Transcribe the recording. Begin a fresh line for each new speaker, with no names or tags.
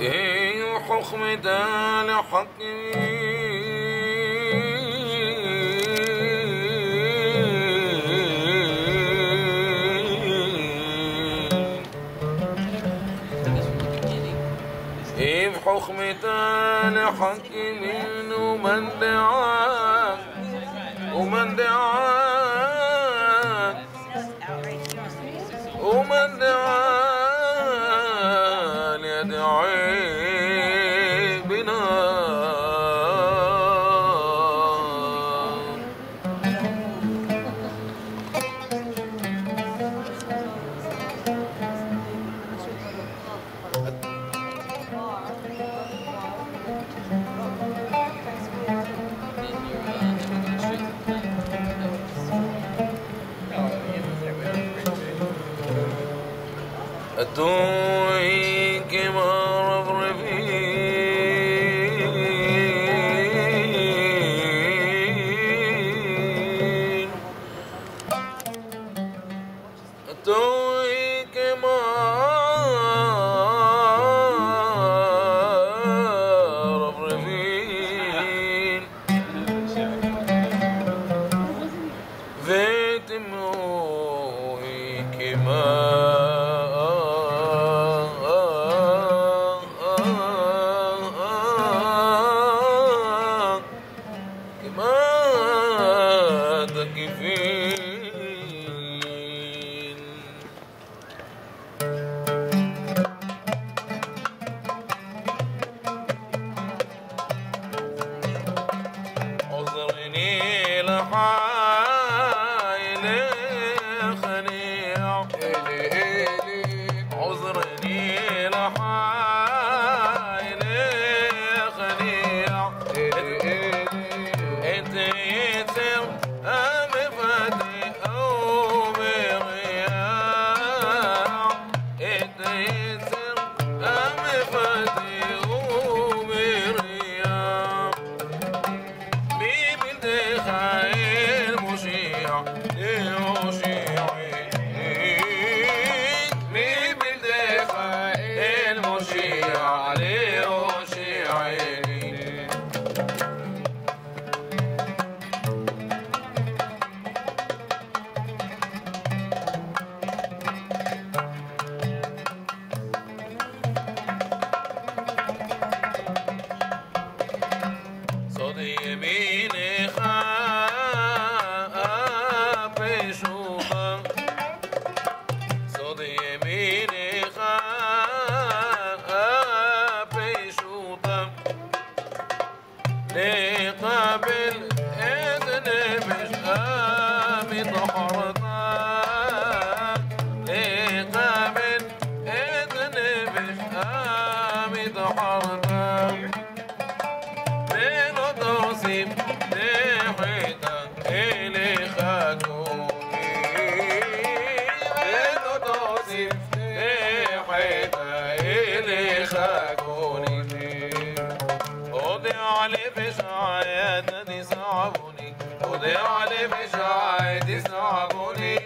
إيه حكم ده لحكمي حكم تاني حكمين ومن دعاك ومن دعاك Adões. Mine. Dios. ليقابل إذن مش قام ضحرت صعبني وضيعني بشعاتي صعبني